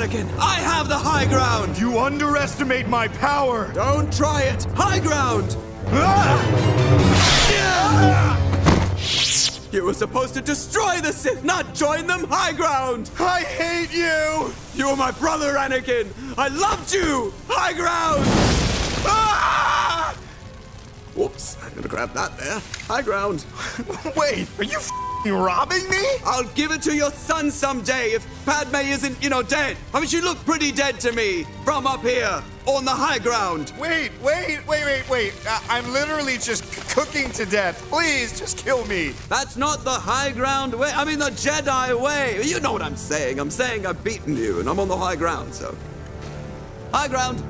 Anakin. I have the high ground. You underestimate my power. Don't try it. High ground. Ah! You were supposed to destroy the Sith, not join them. High ground. I hate you. You were my brother, Anakin. I loved you. High ground. I'm gonna grab that there. High ground. Wait, are you f***ing robbing me? I'll give it to your son someday if Padme isn't, you know, dead. I mean, she looked pretty dead to me from up here on the high ground. Wait, wait, wait, wait, wait. Uh, I'm literally just cooking to death. Please, just kill me. That's not the high ground way. I mean, the Jedi way. You know what I'm saying. I'm saying I've beaten you and I'm on the high ground, so. High ground.